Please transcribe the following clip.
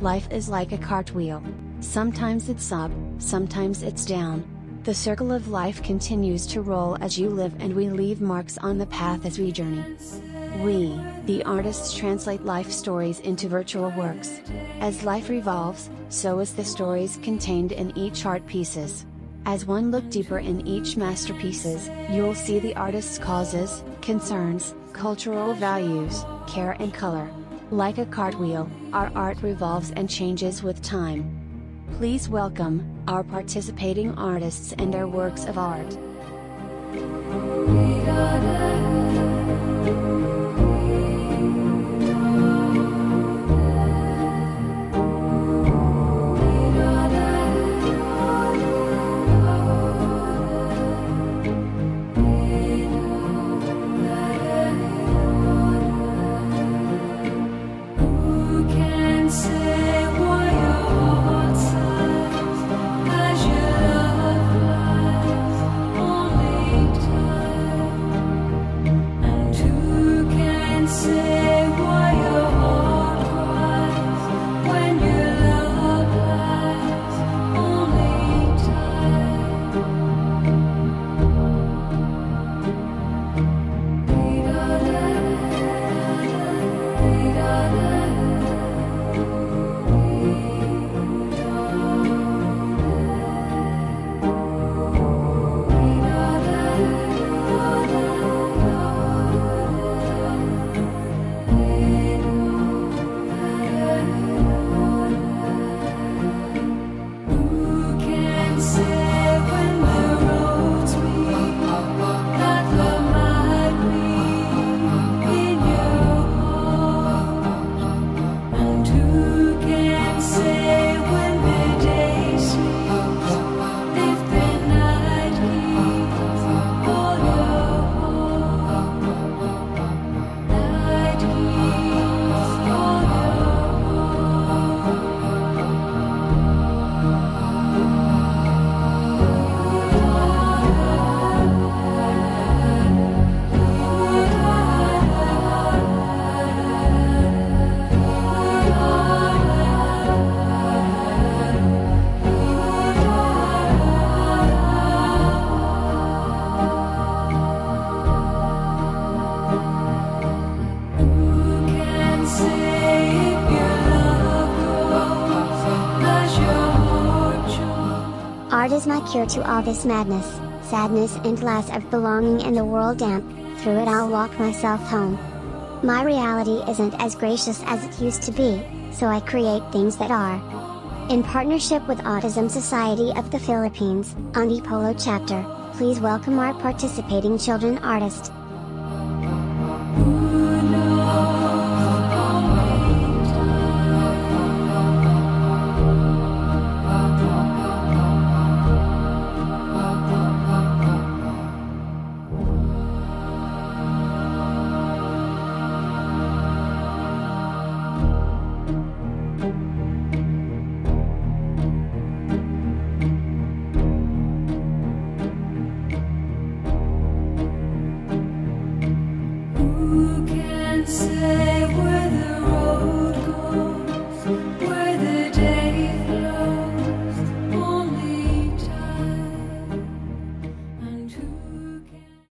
Life is like a cartwheel. Sometimes it's up, sometimes it's down. The circle of life continues to roll as you live and we leave marks on the path as we journey. We, the artists translate life stories into virtual works. As life revolves, so is the stories contained in each art pieces. As one look deeper in each masterpieces, you'll see the artist's causes, concerns, cultural values, care and color. Like a cartwheel, our art revolves and changes with time. Please welcome, our participating artists and their works of art. Say Art is my cure to all this madness, sadness and loss of belonging in the world damp, through it I'll walk myself home. My reality isn't as gracious as it used to be, so I create things that are. In partnership with Autism Society of the Philippines, Antipolo chapter, please welcome our participating children artist.